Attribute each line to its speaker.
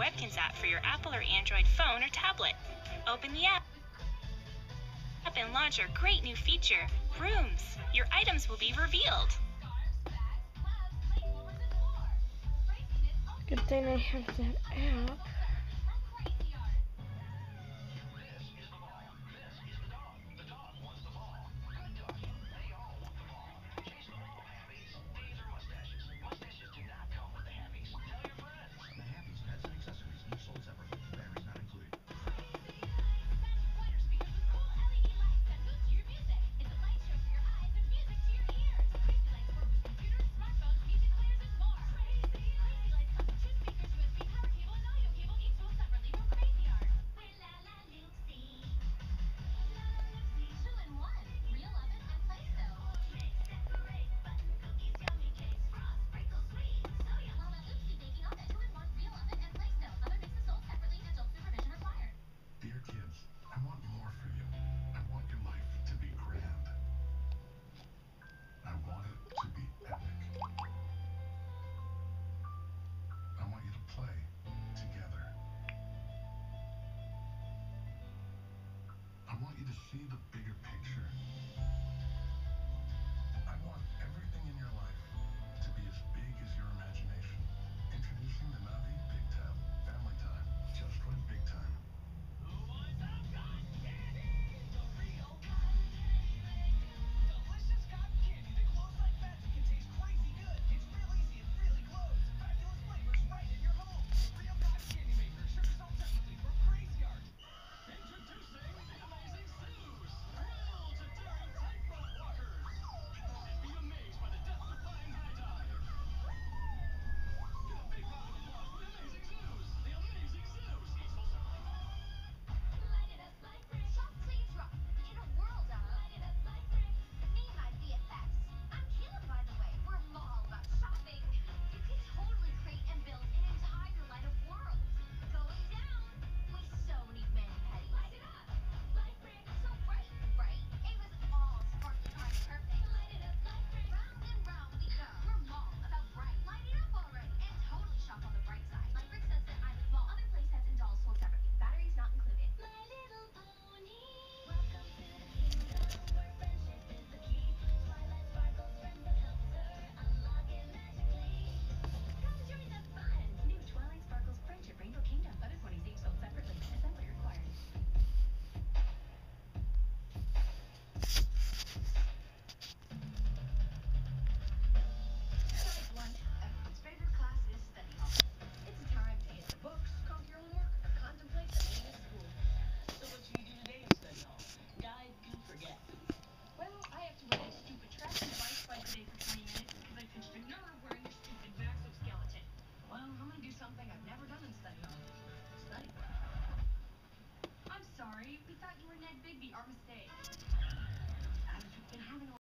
Speaker 1: Webkinz app for your Apple or Android phone or tablet. Open the app and launch our great new feature, Rooms. Your items will be revealed.
Speaker 2: Good thing I have that app.
Speaker 3: see the
Speaker 4: our mistake.